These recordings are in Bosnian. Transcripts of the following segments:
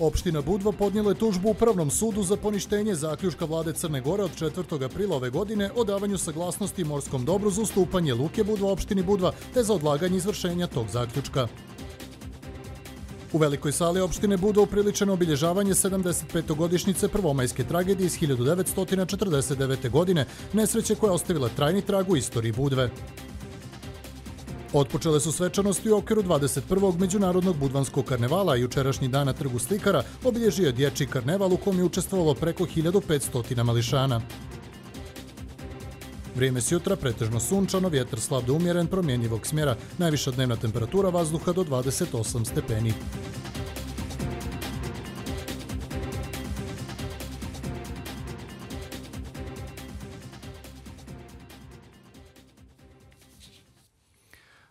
Opština Budva podnijela je tužbu u Pravnom sudu za poništenje zaključka vlade Crne Gore od 4. aprila ove godine o davanju saglasnosti morskom dobru za ustupanje Luke Budva opštini Budva te za odlaganje izvršenja tog zaključka. U velikoj sali opštine Budva upriličeno obilježavanje 75. godišnjice prvomajske tragedije iz 1949. godine, nesreće koja ostavila trajni trag u istoriji Budve. Otpočele su svečanosti u okviru 21. Međunarodnog budvanskog karnevala i učerašnji dan na trgu slikara obilježio je dječji karneval u kom je učestvovalo preko 1500 mališana. Vrijeme s jutra pretežno sunčano, vjetar slab do umjeren, promjenjivog smjera, najviša dnevna temperatura vazduha do 28 stepeni.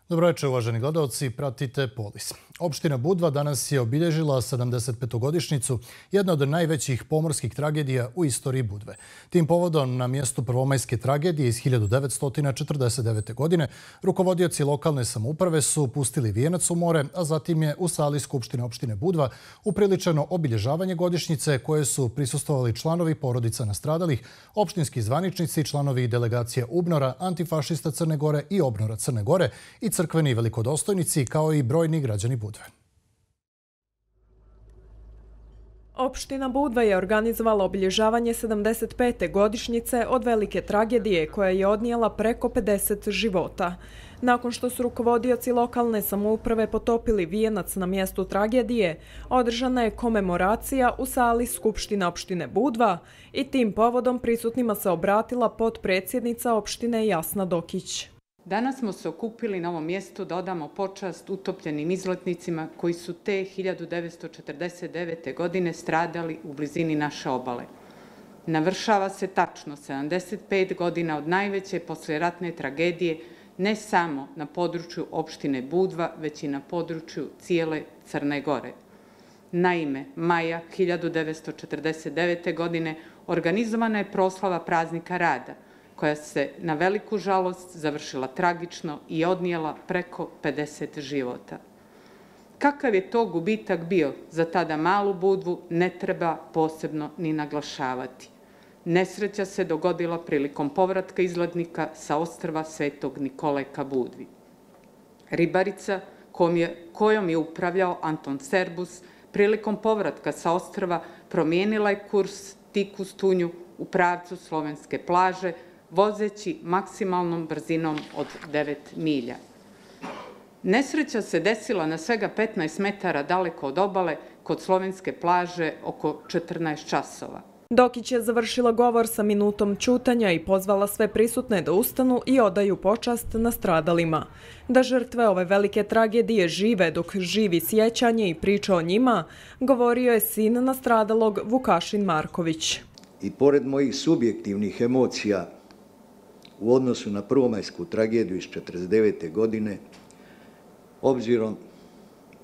Dobro večer, uvaženi gledalci, pratite Polis. Opština Budva danas je obilježila 75-godišnicu, jedna od najvećih pomorskih tragedija u istoriji Budve. Tim povodom na mjestu prvomajske tragedije iz 1949. godine rukovodioci lokalne samouprave su pustili vijenac u more, a zatim je u sali Skupštine opštine Budva upriličeno obilježavanje godišnjice koje su prisustovali članovi porodica nastradalih, opštinski zvaničnici, članovi delegacije Ubnora, antifašista Crne Gore i Obnora Crne Gore i crkveni velikodostojnici kao i brojni građani Budve. Opština Budva je organizovala obilježavanje 75. godišnjice od velike tragedije koja je odnijela preko 50 života. Nakon što su rukovodioci lokalne samouprave potopili vijenac na mjestu tragedije, održana je komemoracija u sali Skupštine opštine Budva i tim povodom prisutnima se obratila potpredsjednica opštine Jasna Dokić. Danas smo se okupili na ovom mjestu da odamo počast utopljenim izletnicima koji su te 1949. godine stradali u blizini naše obale. Navršava se tačno 75 godina od najveće posljeratne tragedije ne samo na području opštine Budva, već i na području cijele Crne Gore. Naime, maja 1949. godine organizovana je proslava praznika rada – koja se na veliku žalost završila tragično i odnijela preko 50 života. Kakav je to gubitak bio za tada malu budvu, ne treba posebno ni naglašavati. Nesreća se dogodila prilikom povratka izglednika sa ostrva Svetog Nikole ka Budvi. Ribarica kojom je upravljao Anton Serbus prilikom povratka sa ostrva promijenila je kurs tik u Stunju u pravcu slovenske plaže, vozeći maksimalnom brzinom od 9 milja. Nesreća se desila na svega 15 metara daleko od obale kod slovenske plaže oko 14 časova. Dokić je završila govor sa minutom čutanja i pozvala sve prisutne da ustanu i odaju počast na stradalima. Da žrtve ove velike tragedije žive dok živi sjećanje i priča o njima, govorio je sin nastradalog Vukašin Marković. I pored mojih subjektivnih emocija u odnosu na prvomajsku tragediju iz 1949. godine, obzirom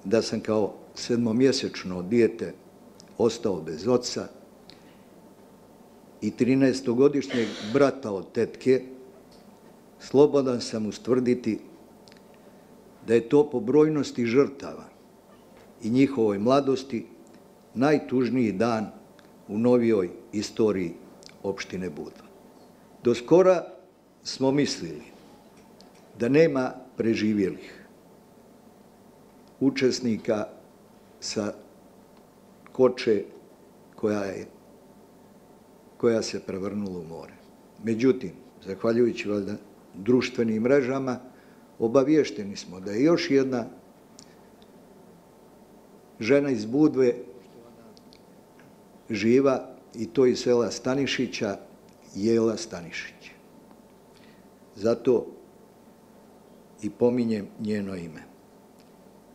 da sam kao sedmomjesečno dijete ostao bez oca i 13-godišnjeg brata od tetke, slobodan sam ustvrditi da je to po brojnosti žrtava i njihovoj mladosti najtužniji dan u novijoj istoriji opštine Budva. Do skora smo mislili da nema preživjelih učesnika sa koče koja, je, koja se prevrnula u more. Međutim, zahvaljujući valjda društvenim mrežama, obaviješteni smo da je još jedna žena iz Budve živa i to iz sela Stanišića, Jela Stanišić. Zato i pominjem njeno ime.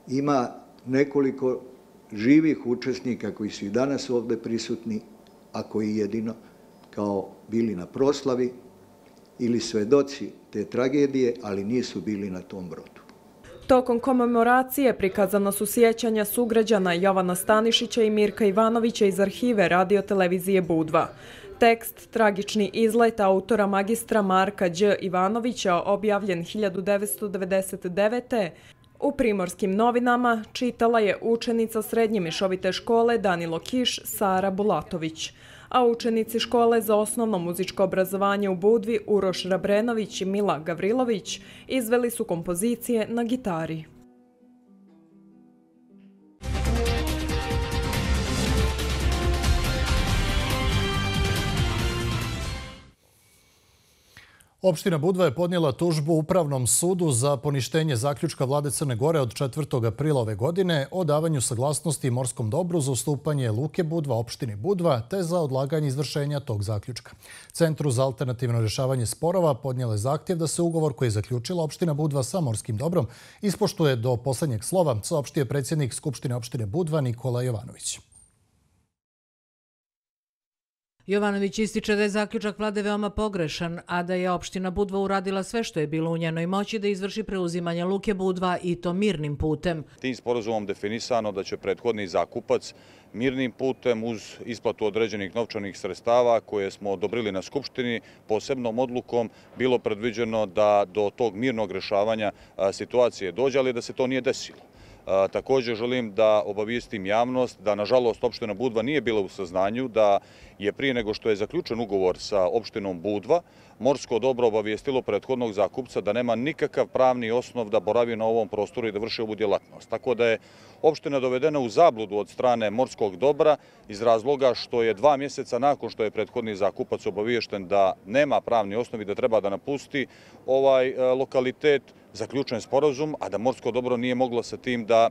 Ima nekoliko živih učesnika koji su i danas ovde prisutni, a koji jedino kao bili na proslavi ili svedoci te tragedije, ali nisu bili na tom brodu. Tokom komemoracije prikazano su sjećanja sugrađana Jovana Stanišića i Mirka Ivanovića iz arhive radiotelevizije Budva. Tekst Tragični izlet autora magistra Marka Đ. Ivanovića, objavljen 1999. U primorskim novinama čitala je učenica srednje mišovite škole Danilo Kiš Sara Bulatović, a učenici škole za osnovno muzičko obrazovanje u Budvi Uroš Rabrenović i Mila Gavrilović izveli su kompozicije na gitari. Opština Budva je podnijela tužbu Upravnom sudu za poništenje zaključka vlade Crne Gore od 4. aprila ove godine o davanju saglasnosti morskom dobru za ustupanje Luke Budva, opštini Budva, te za odlaganje izvršenja tog zaključka. Centru za alternativno rješavanje sporova podnijela je zahtjev da se ugovor koji je zaključila opština Budva sa morskim dobrom ispoštuje do poslednjeg slova, saopštije predsjednik Skupštine opštine Budva Nikola Jovanović. Jovanović ističe da je zaključak vlade veoma pogrešan, a da je opština Budva uradila sve što je bilo u njenoj moći da izvrši preuzimanje Luke Budva i to mirnim putem. Tim sporozumom definisano da će prethodni zakupac mirnim putem uz isplatu određenih novčanih sredstava koje smo odobrili na Skupštini posebnom odlukom bilo predviđeno da do tog mirnog rešavanja situacije dođe, ali da se to nije desilo. Također želim da obavijestim javnost da, nažalost, opština Budva nije bila u saznanju da je prije nego što je zaključen ugovor sa opštinom Budva, Morsko dobro obavijestilo prethodnog zakupca da nema nikakav pravni osnov da boravi na ovom prostoru i da vrši ovu djelatnost. Tako da je opština dovedena u zabludu od strane Morskog dobra iz razloga što je dva mjeseca nakon što je prethodni zakupac obaviješten da nema pravni osnov i da treba da napusti ovaj e, lokalitet, zaključen sporazum, a da Morsko dobro nije moglo sa tim da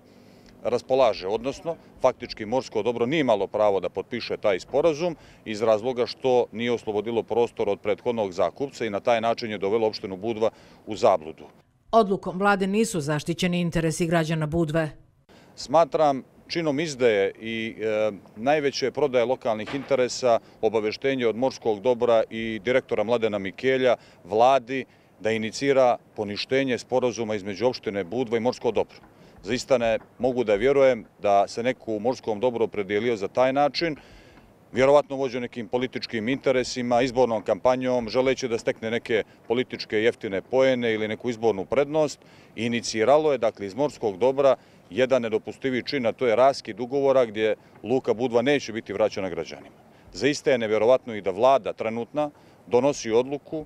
raspolaže, odnosno faktički Morsko dobro nije imalo pravo da potpiše taj sporazum iz razloga što nije oslobodilo prostor od prethodnog zakupca i na taj način je dovelo opštinu Budva u zabludu. Odlukom vlade nisu zaštićeni interesi građana Budve. Smatram činom izdeje i e, najveće prodaje lokalnih interesa obaveštenje od Morskog dobra i direktora Mladena Mikelja vladi da inicira poništenje sporazuma između opštine Budva i Morskog dobro. Zaista ne mogu da vjerujem da se neko u Morskom dobro predijelio za taj način, vjerovatno vođo nekim političkim interesima, izbornom kampanjom, želeći da stekne neke političke jeftine pojene ili neku izbornu prednost, iniciralo je, dakle, iz Morskog dobra jedan nedopustivi čin, a to je raskid ugovora gdje Luka Budva neće biti vraćena građanima. Zaista je nevjerovatno i da vlada trenutna donosi odluku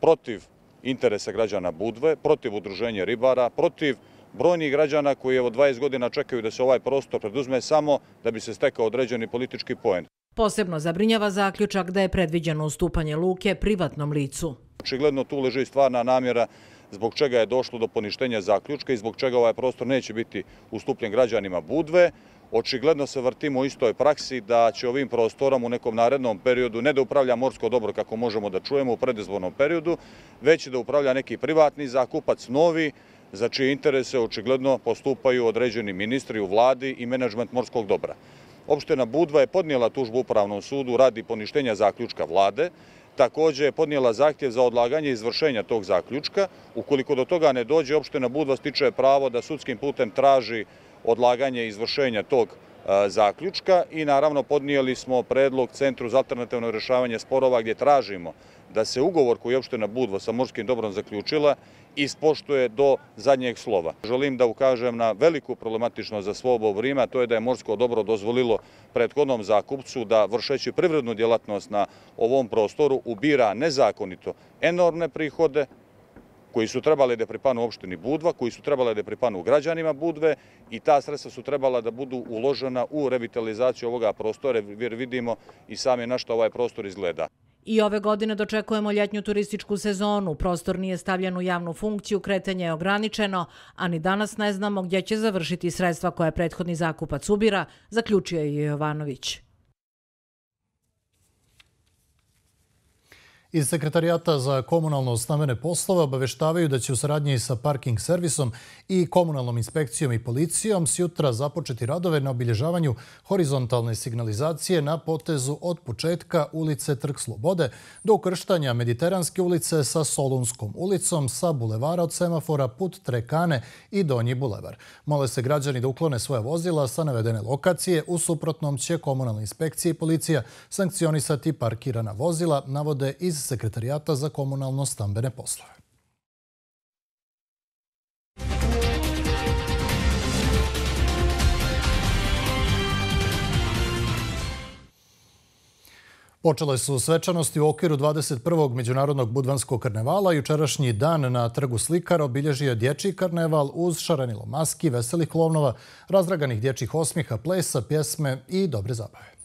protiv interesa građana Budve, protiv udruženja ribara, protiv brojnih građana koji evo 20 godina čekaju da se ovaj prostor preduzme samo da bi se stekao određeni politički poen. Posebno zabrinjava zaključak da je predviđeno ustupanje luke privatnom licu. Očigledno tu leži stvarna namjera zbog čega je došlo do poništenja zaključka i zbog čega ovaj prostor neće biti ustupljen građanima Budve. Očigledno se vrtimo u istoj praksi da će ovim prostorom u nekom narednom periodu ne da upravlja morsko dobro kako možemo da čujemo u predizbornom periodu, već da upravlja neki privatni zakupac, novi, za čije interese očigledno postupaju određeni ministri u vladi i menadžment morskog dobra. Opština Budva je podnijela tužbu upravnom sudu radi poništenja zaključka vlade, također je podnijela zahtjev za odlaganje izvršenja tog zaključka. Ukoliko do toga ne dođe, opština Budva stiče pravo da sudskim putem traži odlaganje izvršenja tog zaključka i naravno podnijeli smo predlog Centru za alternativno rješavanje sporova gdje tražimo da se ugovor koji je opština Budva sa Morskim dobrom zaključila ispoštuje do zadnjeg slova. Želim da ukažem na veliku problematičnost za svo ovo vrijeme, a to je da je Morsko dobro dozvolilo prethodnom zakupcu da vršeći privrednu djelatnost na ovom prostoru ubira nezakonito enormne prihode, koji su trebali da pripanu opštini Budva, koji su trebali da pripanu građanima Budve i ta sredstva su trebala da budu uložena u revitalizaciju ovoga prostora, jer vidimo i sami na što ovaj prostor izgleda. I ove godine dočekujemo ljetnju turističku sezonu. Prostor nije stavljen u javnu funkciju, kretanje je ograničeno, a ni danas ne znamo gdje će završiti sredstva koje prethodni zakupac ubira, zaključio je Jovanović. Iz Sekretarijata za komunalno osnavene poslove obaveštavaju da će u saradnji sa parking servisom i komunalnom inspekcijom i policijom sjutra započeti radove na obilježavanju horizontalne signalizacije na potezu od početka ulice Trg Slobode do ukrštanja Mediteranske ulice sa Solunskom ulicom, sa bulevara od semafora Put Trekane i Donji bulevar. Mole se građani da uklone svoje vozila sa navedene lokacije. U suprotnom će komunalna inspekcija i policija sankcionisati parkirana vozila, navode iz Sekretarijata za komunalno-stambene poslove. Počele su svečanosti u okviru 21. Međunarodnog budvanskog karnevala. Jučerašnji dan na trgu slikara obilježio dječji karneval uz šaranilo maski, veselih klovnova, razdraganih dječjih osmiha, plesa, pjesme i dobre zabave.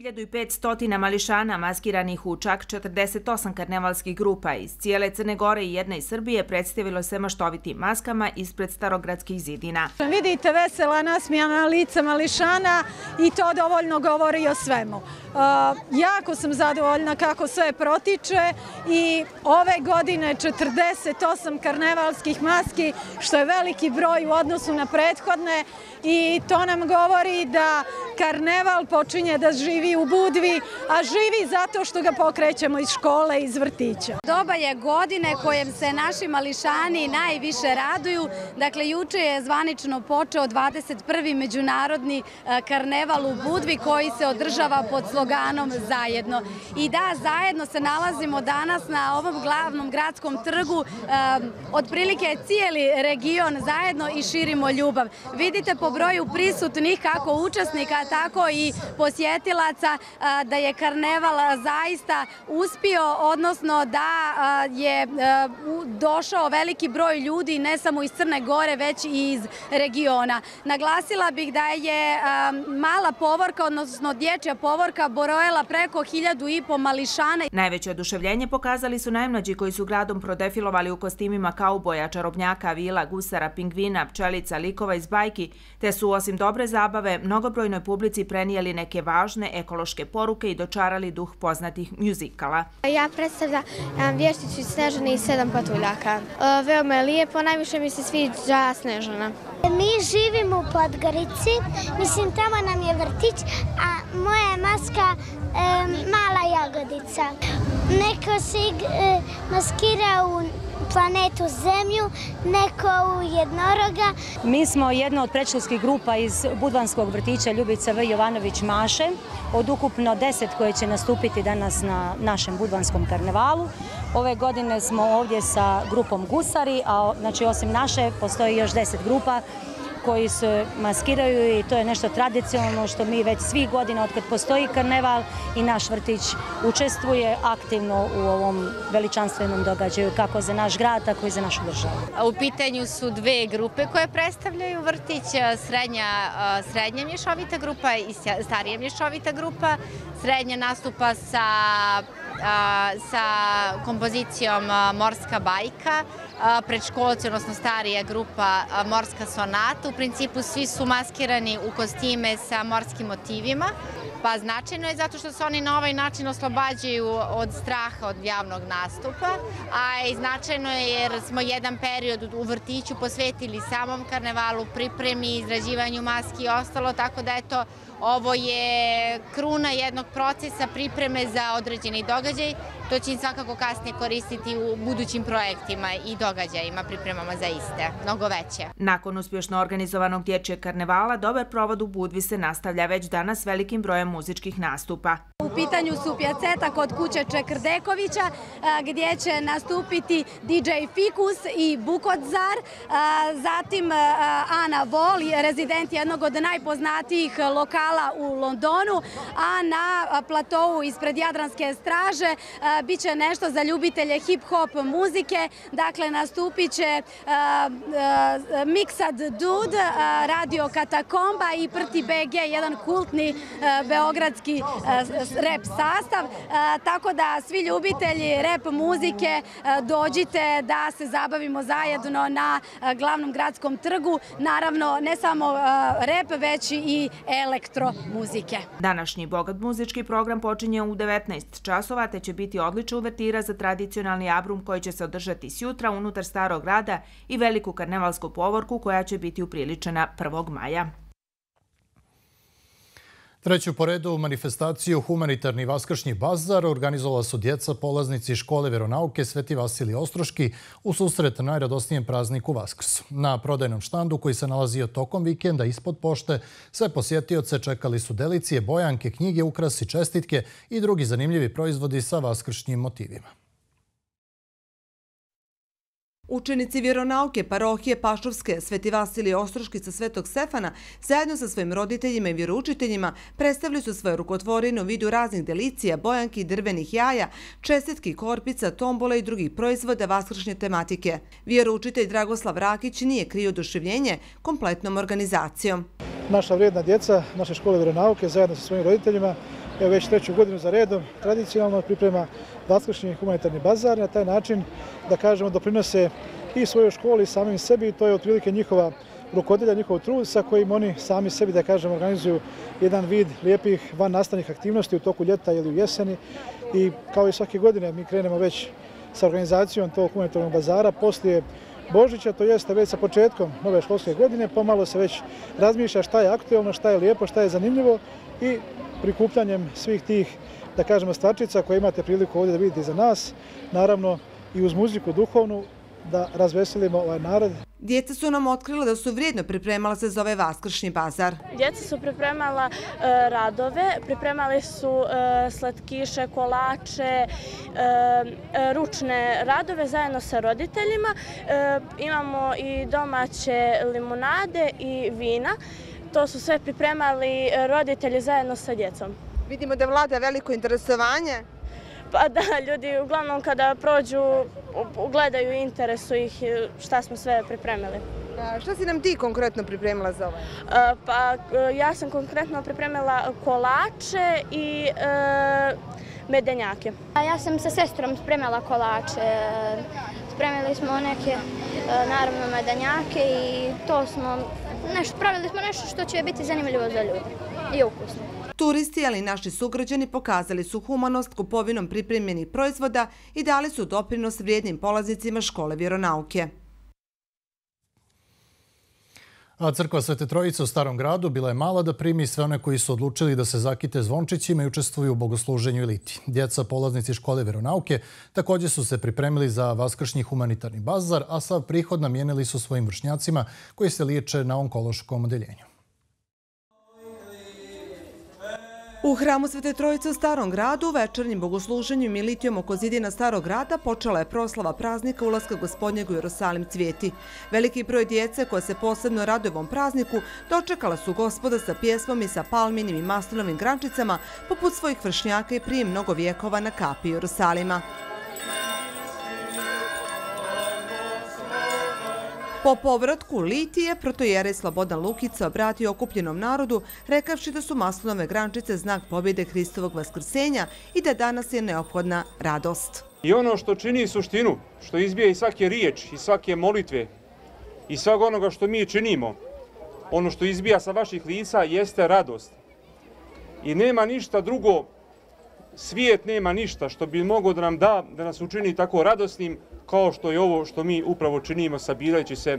1500 mališana maskiranih u čak 48 karnevalskih grupa iz cijele Crne Gore i jedne iz Srbije predstavilo se maštovitim maskama ispred starogradskih zidina. Vidite vesela nasmijana lica mališana i to dovoljno govori o svemu. E, jako sam zadovoljna kako sve protiče i ove godine 48 karnevalskih maski, što je veliki broj u odnosu na prethodne i to nam govori da karneval počinje da živi u Budvi, a živi zato što ga pokrećemo iz škole, iz vrtića. Doba je godine kojem se naši mališani najviše raduju. Dakle, juče je zvanično počeo 21. međunarodni e, karneval u Budvi koji se održava pod sloganom Zajedno. I da, zajedno se nalazimo danas na ovom glavnom gradskom trgu. E, otprilike cijeli region zajedno i širimo ljubav. Vidite po broju prisutnih kako učesnika, tako i posjetilaca da je karneval zaista uspio, odnosno da je došao veliki broj ljudi ne samo iz Crne Gore, već i iz regiona. Naglasila bih da je mala povorka, odnosno dječja povorka, borojela preko hiljadu i po mališana. Najveće oduševljenje pokazali su najmlađi koji su gradom prodefilovali u kostimima kauboja, čarobnjaka, vila, gusara, pingvina, pčelica, likova iz bajki, te su osim dobre zabave mnogobrojnoj publici prenijeli neke važne ekološke poruke i dočarali duh poznatih mjuzikala. Ja predstavljam vještiću Snežane i sedam patuljaka. E, veoma je lijepo, najviše mi se sviđa Snežana. Mi živimo u Podgorici, mislim tamo nam je vrtić, a moja je maska mala jagodica. Neko se e, maskira u planetu Zemlju, neko u jednoroga. Mi smo jedna od predškolskih grupa iz Budvanskog vrtića Ljubica V. Jovanović Maše, od ukupno deset koje će nastupiti danas na našem Budvanskom karnevalu. Ove godine smo ovdje sa grupom Gusari, a znači osim naše postoji još deset grupa koji se maskiraju i to je nešto tradicionalno što mi već svih godina od kad postoji karneval i naš vrtić učestvuje aktivno u ovom veličanstvenom događaju kako za naš grad, tako i za našu državu. U pitanju su dve grupe koje predstavljaju vrtić, srednja, srednja mješovita grupa i starija mješovita grupa. Srednja nastupa sa, sa kompozicijom Morska bajka, predškolci, odnosno starija grupa Morska sonata. U principu svi su maskirani u kostime sa morskim motivima. Pa značajno je zato što se oni na ovaj način oslobađaju od straha od javnog nastupa, a i značajno je jer smo jedan period u vrtiću posvetili samom karnevalu, pripremi, izrađivanju maski i ostalo, tako da eto, ovo je kruna jednog procesa pripreme za određeni događaj. To će im svakako kasnije koristiti u budućim projektima i događajima pripremama za iste, mnogo veće. Nakon uspješno organizovanog dječjeg karnevala, dobar provod u Budvi se nastavlja već danas velikim brojem muzičkih nastupa. U pitanju su pjaceta kod kuće Čekrdekovića, gdje će nastupiti DJ Fikus i Bukotzar, zatim Ana Vol, rezident jednog od najpoznatijih lokala u Londonu, a na platovu ispred Jadranske straže e, bit će nešto za ljubitelje hip-hop muzike, dakle nastupit će e, e, Mixad Dude, Radio Katakomba i Prti BG, jedan kultni beogradski rap sastav, tako da svi ljubitelji rap muzike dođite da se zabavimo zajedno na glavnom gradskom trgu, naravno ne samo rap, već i elektro muzike. Današnji bogat muzički program počinje u 19 časova, te će biti odlična uvertira za tradicionalni abrum koji će se održati sjutra unutar starog grada i veliku karnevalsku povorku koja će biti upriličena 1. maja. Treću po redu manifestaciju Humanitarni vaskršnji bazar organizovala su djeca polaznici škole veronauke Sveti Vasilij Ostroški u susret najradosnijem prazniku Vaskrsu. Na prodajnom štandu koji se nalazio tokom vikenda ispod pošte, sve posjetioce čekali su delicije, bojanke, knjige, ukrasi, čestitke i drugi zanimljivi proizvodi sa vaskršnjim motivima. Učenici vjeronauke parohije Pašovske Sveti Vasilije Ostroškica Svetog Stefana zajedno sa svojim roditeljima i vjeroučiteljima predstavili su svoje rukotvorine u vidu raznih delicija, bojanki, drvenih jaja, čestitki, korpica, tombola i drugih proizvoda vaskršnje tematike. Vjeroučitelj Dragoslav Rakić nije krio oduševljenje kompletnom organizacijom. Naša vrijedna djeca, naše škole vjeronauke zajedno sa svojim roditeljima evo već treću godinu za redom tradicionalno priprema Vaskršnji humanitarni bazar. Na taj način da kažemo doprinose i svojoj školi i samim sebi. I to je otprilike njihova rukodelja, njihov trud sa kojim oni sami sebi da kažemo organizuju jedan vid lijepih van nastavnih aktivnosti u toku ljeta ili u jeseni. I kao i svake godine mi krenemo već sa organizacijom tog humanitarnog bazara poslije Božića, to jeste već sa početkom nove školske godine, pomalo se već razmišlja šta je aktuelno, šta je lijepo, šta je zanimljivo i prikupljanjem svih tih, da kažemo, stvarčica koje imate priliku ovdje da vidite za nas, naravno i uz muziku duhovnu, da razveselimo ovaj narod. Djeca su nam otkrila da su vrijedno pripremala se za ovaj Vaskršnji bazar. Djeca su pripremala e, radove, pripremali su e, slatkiše, kolače, e, ručne radove zajedno sa roditeljima. Imamo i domaće limunade i vina. To su sve pripremali roditelji zajedno sa djecom. Vidimo da vlada veliko interesovanje. Pa da, ljudi uglavnom kada prođu, gledaju i interesu ih šta smo sve pripremili. Šta si nam ti konkretno pripremila za ovaj? Pa ja sam konkretno pripremila kolače i e, medenjake. Ja sam sa sestrom spremila kolače. Spremili smo neke, e, naravno, medenjake i to smo nešto, pravili smo nešto što će biti zanimljivo za ljudi i ukusno. Turisti, ali i naši sugrađani pokazali su humanost kupovinom pripremljenih proizvoda i dali su doprinos vrijednim polaznicima škole vjeronauke. A crkva Svete Trojice u Starom gradu bila je mala da primi sve one koji su odlučili da se zakite zvončićima i učestvuju u bogosluženju eliti. Djeca polaznici škole veronauke također su se pripremili za vaskršnji humanitarni bazar, a sav prihod namijenili su svojim vršnjacima koji se liječe na onkološkom odeljenju. U hramu Svete Trojice u Starom gradu u večernjem bogosluženju i militijom oko zidina Starog grada počela je proslava praznika ulaska gospodnjeg u Jerusalim cvijeti. Veliki broj djece koje se posebno rade ovom prazniku dočekala su gospoda sa pjesmom i sa palminim i maslinovim grančicama poput svojih vršnjaka i prije mnogo vijekova na kapi Jerusalima. Po povratku Litije, protojere Slobodan Lukica obratio okupljenom narodu, rekavši da su maslinove grančice znak pobjede Hristovog vaskrsenja i da danas je neophodna radost. I ono što čini suštinu, što izbija i svake riječ, i svake molitve, i svog onoga što mi činimo, ono što izbija sa vaših lica jeste radost. I nema ništa drugo, svijet nema ništa što bi mogo da nam da, da nas učini tako radosnim, kao što je ovo što mi upravo činimo sabirajući se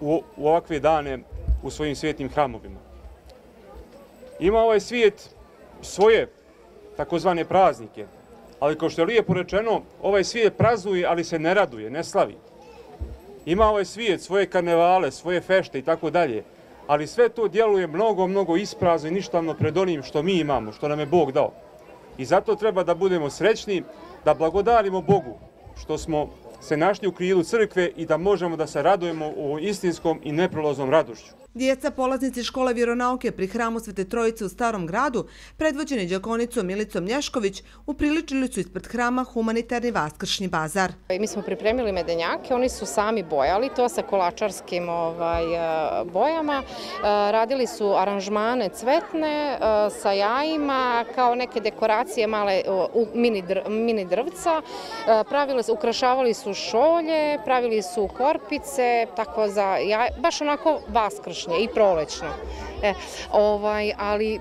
u, u ovakve dane u svojim svijetnim hramovima. Ima ovaj svijet svoje takozvane praznike, ali kao što je lijepo rečeno, ovaj svijet praznuje, ali se ne raduje, ne slavi. Ima ovaj svijet svoje karnevale, svoje fešte i tako dalje, ali sve to djeluje mnogo, mnogo isprazno i ništavno pred onim što mi imamo, što nam je Bog dao. I zato treba da budemo srećni, da blagodarimo Bogu što smo se našli u krilu crkve i da možemo da se radujemo u istinskom i neprolaznom radošću. Djeca polaznici škole vjeronauke pri hramu Svete Trojice u Starom gradu, predvođeni džakonicom Milicom Nješković, upriličili su ispred hrama humanitarni vaskršnji bazar. Mi smo pripremili medenjake, oni su sami bojali to sa kolačarskim ovaj, e, bojama. E, radili su aranžmane cvetne e, sa jajima, kao neke dekoracije male mini drvca. Pravili, ukrašavali su šolje, pravili su korpice, tako za baš onako vaskršnji godišnje i prolećno. E, ovaj, ali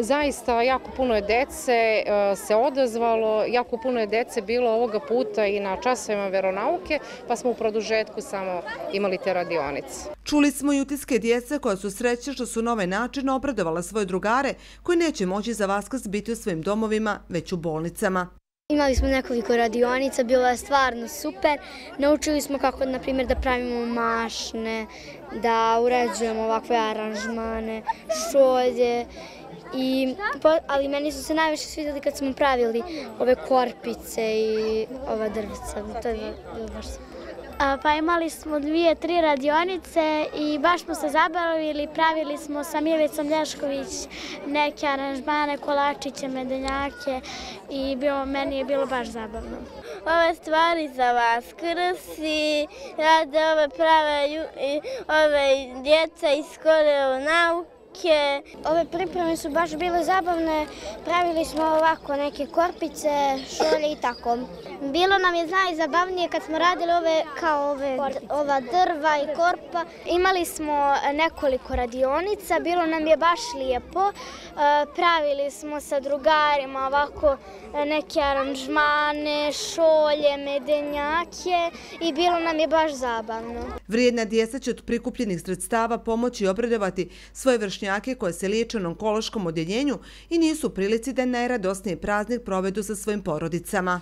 zaista jako puno je dece e, se odazvalo, jako puno je dece bilo ovoga puta i na časovima veronauke, pa smo u produžetku samo imali te radionice. Čuli smo i utiske djece koja su sreće što su na ovaj način obradovala svoje drugare koji neće moći za vaskrs biti u svojim domovima, već u bolnicama. Imali smo nekoliko radionica, bilo je stvarno super. Naučili smo kako, na primjer, da pravimo mašne, da uređujemo ovakve aranžmane, šolje. I, ali meni su se najviše svidjeli kad smo pravili ove korpice i ova drvica. To je bilo baš super. Pa imali smo dvije, tri radionice i baš smo se zabavili, pravili smo sa Mijevicom Lješković neke aranžmane, kolačiće, medenjake i bilo, meni je bilo baš zabavno. Ove stvari za vas krsi, rade ove prave ove djeca iz škole u nauku neke... Ove pripreme su baš bile zabavne. Pravili smo ovako neke korpice, šolje i tako. Bilo nam je najzabavnije kad smo radili ove kao ove, ova drva i korpa. Imali smo nekoliko radionica, bilo nam je baš lijepo. E, pravili smo sa drugarima ovako neke aranžmane, šolje, medenjake i bilo nam je baš zabavno. Vrijedna djeca će od prikupljenih sredstava pomoći obredovati svoje vršnjake koje se liječe na onkološkom odjeljenju i nisu u prilici da najradosniji praznik provedu sa svojim porodicama.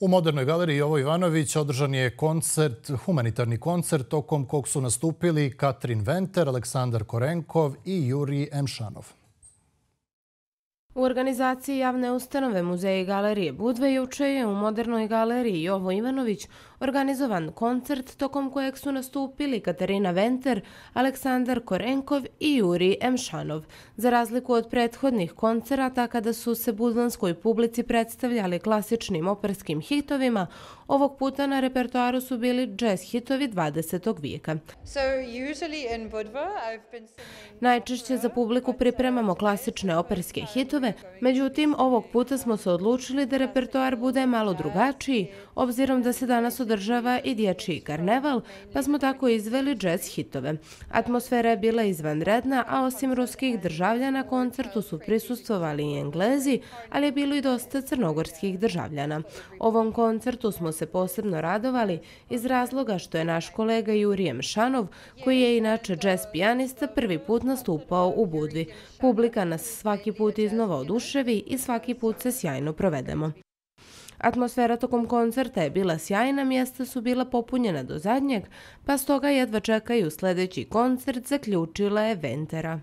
U Modernoj galeriji Jovo Ivanović održan je koncert, humanitarni koncert tokom kog su nastupili Katrin Venter, Aleksandar Korenkov i Juri Emšanov. U organizaciji javne ustanove Muzeja i galerije Budve juče je u Modernoj galeriji Jovo Ivanović organizovan koncert tokom kojeg su nastupili Katarina Venter, Aleksandar Korenkov i Juri Emšanov. Za razliku od prethodnih koncerata kada su se budvanskoj publici predstavljali klasičnim operskim hitovima, ovog puta na repertoaru su bili jazz hitovi 20. vijeka. Najčešće za publiku pripremamo klasične operske hitove, međutim ovog puta smo se odlučili da repertoar bude malo drugačiji, obzirom da se danas održava država i dječji karneval, pa smo tako izveli jazz hitove. Atmosfera je bila izvanredna, a osim ruskih državljana koncertu su prisustovali i englezi, ali je bilo i dosta crnogorskih državljana. Ovom koncertu smo se posebno radovali iz razloga što je naš kolega Jurijem Šanov, koji je inače jazz pijanista, prvi put nastupao u Budvi. Publika nas svaki put iznova oduševi i svaki put se sjajno provedemo. Atmosfera tokom koncerta je bila sjajna, mjesta su bila popunjena do zadnjeg, pa stoga jedva čekaju sljedeći koncert, zaključila je Ventera.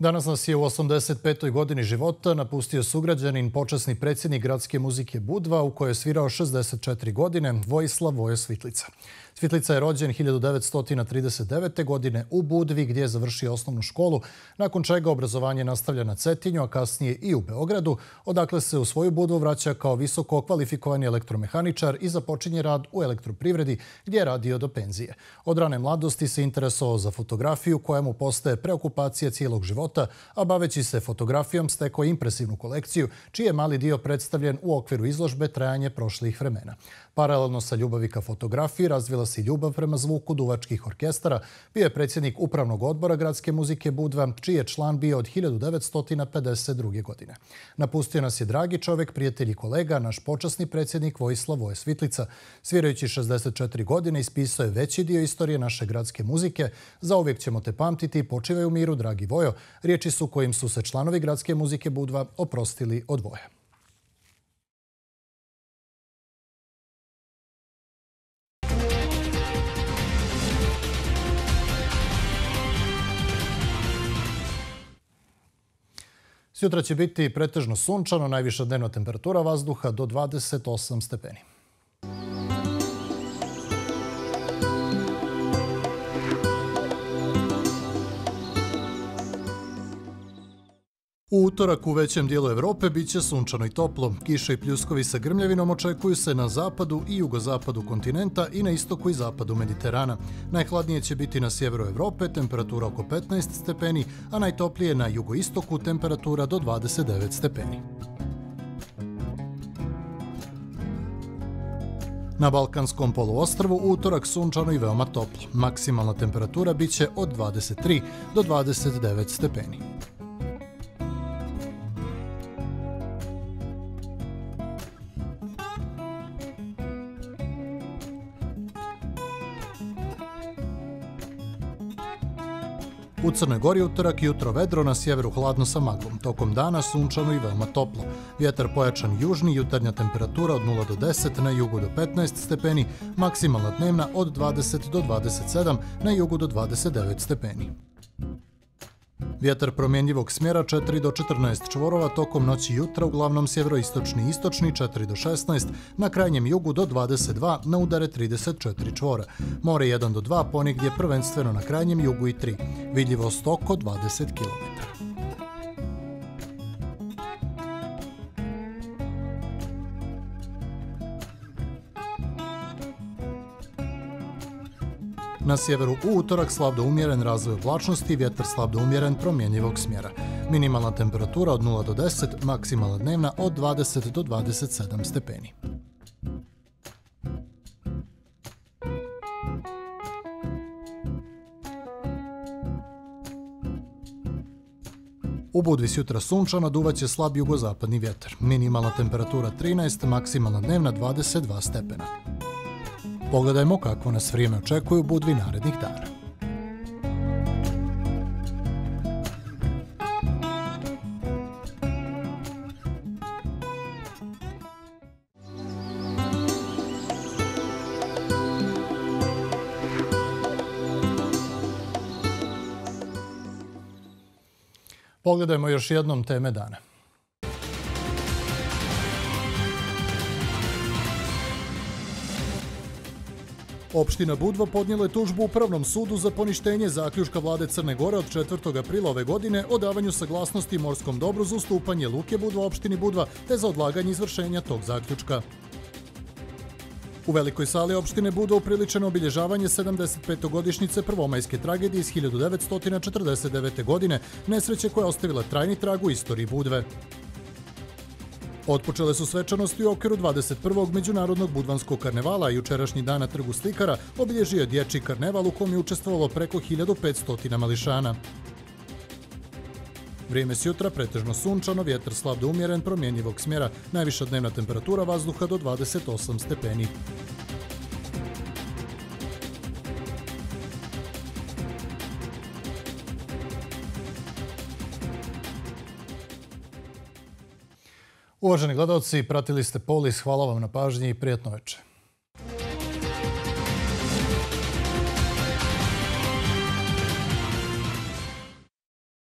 Danas nas je u 85. godini života napustio sugrađanin, počasni predsjednik gradske muzike Budva, u kojoj je svirao 64 godine, Vojislav Vojo Svitlica. Svitlica je rođen 1939. godine u Budvi gdje je završio osnovnu školu, nakon čega obrazovanje nastavlja na Cetinju, a kasnije i u Beogradu, odakle se u svoju Budvu vraća kao visoko kvalifikovani elektromehaničar i započinje rad u elektroprivredi gdje je radio do penzije. Od rane mladosti se interesovao za fotografiju koja mu postaje preokupacija cijelog života, a baveći se fotografijom stekao impresivnu kolekciju, čiji je mali dio predstavljen u okviru izložbe trajanje prošlih vremena. Paralelno sa ljubavi ka fotografiji razvila se ljubav prema zvuku duvačkih orkestara. Bio je predsjednik Upravnog odbora gradske muzike Budva, čiji je član bio od 1952. godine. Napustio nas je dragi čovek, prijatelj i kolega, naš počasni predsjednik Vojislav Voje Svitlica. Svirajući 64 godine, ispisao je veći dio istorije naše gradske muzike. Za uvijek ćemo te pamtiti. Počivaj u miru, dragi Vojo. Riječi su kojim su se članovi gradske muzike Budva oprostili od Voje. Sjutra će biti pretežno sunčano, najviša dnevna temperatura vazduha do 28 stepeni. U utorak u većem dijelu Evrope bit će sunčano i toplo. Kiša i pljuskovi sa grmljavinom očekuju se na zapadu i jugozapadu kontinenta i na istoku i zapadu Mediterana. Najhladnije će biti na sjeveru Evrope, temperatura oko 15 stepeni, a najtoplije na jugoistoku, temperatura do 29 stepeni. Na Balkanskom poluostrvu utorak sunčano i veoma toplo. Maksimalna temperatura biće od 23 do 29 stepeni. U Crnoj Gori utorak jutro vedro, na sjeveru hladno sa maglom. Tokom dana sunčano i veoma toplo. Vjetar pojačan južni, jutarnja temperatura od 0 do 10, na jugu do 15 stepeni, maksimalna dnevna od 20 do 27, na jugu do 29 stepeni. Vjetar promjenjivog smjera 4 do 14 čvorova tokom noći jutra, uglavnom sjeveroistočni i istočni 4 do 16, na krajnjem jugu do 22, na udare 34 čvora. More 1 do 2, ponegdje prvenstveno na krajnjem jugu i 3. Vidljivost oko 20 km. Na sjeveru u utorak slab do umjeren razvoj oblačnosti, vjetar slab do umjeren promjenjivog smjera. Minimalna temperatura od 0 do 10, maksimalna dnevna od 20 do 27 stepeni. U Budvi jutra sunčano duvaće slab jugozapadni vjetar. Minimalna temperatura 13, maksimalna dnevna 22 stepena. Pogledajmo kako nas vrijeme očekuju budvi narednih dana. Pogledajmo još jednom teme dana. Opština Budva podnijela je tužbu u Pravnom sudu za poništenje zaključka vlade Crne Gore od 4. aprila ove godine o davanju saglasnosti morskom dobru za ustupanje Luke Budva opštini Budva te za odlaganje izvršenja tog zaključka. U velikoj sali opštine Budva upriličeno obilježavanje 75. godišnjice prvomajske tragedije iz 1949. godine, nesreće koja ostavila trajni trag u istoriji Budve. Otpočele su svečanosti u okviru 21. Međunarodnog budvanskog karnevala, i jučerašnji dan na trgu slikara obilježio dječji karneval u kom je učestvovalo preko 1500 mališana. Vrijeme s jutra pretežno sunčano, vjetar slab do umjeren, promjenjivog smjera, najviša dnevna temperatura vazduha do 28 stepeni. Uvaženi gledalci, pratili ste Polis, hvala vam na pažnji i prijetno večer.